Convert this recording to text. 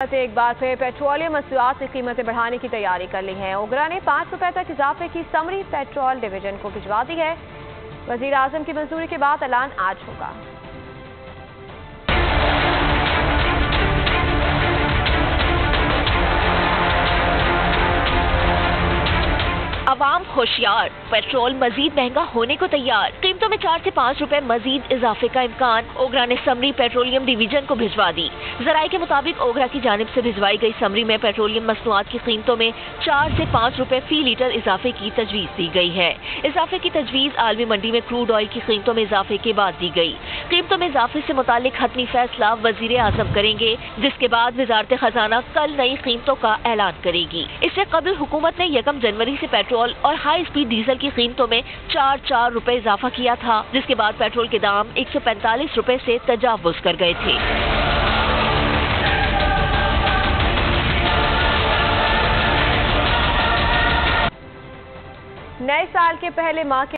एक बार फिर पेट्रोलियम मसूआत की कीमतें बढ़ाने की तैयारी कर ली है। ओगरा ने पाँच रुपए तक इजाफे की समरी पेट्रोल डिवीज़न को भिजवा दी है। वज़ीर आज़म की मंजूरी के बाद ऐलान आज होगा। होशियार। पेट्रोल मजीद महँगा होने को तैयार। कीमतों में चार से पाँच रुपए मजीद इजाफे का इम्कान। ओगरा ने समरी पेट्रोलियम डिवीज़न को भिजवा दी। जराये के मुताबिक ओगरा की जानब ऐसी भिजवाई गई समरी में पेट्रोलियम मसनूआत की कीमतों में चार ऐसी पाँच रुपए फ़ी लीटर इजाफे की तजवीज दी गई है। इजाफे की तजवीज आलमी मंडी में क्रूड ऑयल की कीमतों में इजाफे के बाद दी गई। कीमतों में इजाफे से मुतालिक हतमी फैसला वज़ीर आज़म करेंगे, जिसके बाद वजारत खजाना कल नई कीमतों का ऐलान करेगी। इससे कबल हुकूमत ने यकम जनवरी ऐसी पेट्रोल और हाई स्पीड डीजल की कीमतों में चार चार रुपए इजाफा किया था, जिसके बाद पेट्रोल के दाम एक सौ पैंतालीस रुपए ऐसी तजावज कर गए थे। नए साल के पहले माह के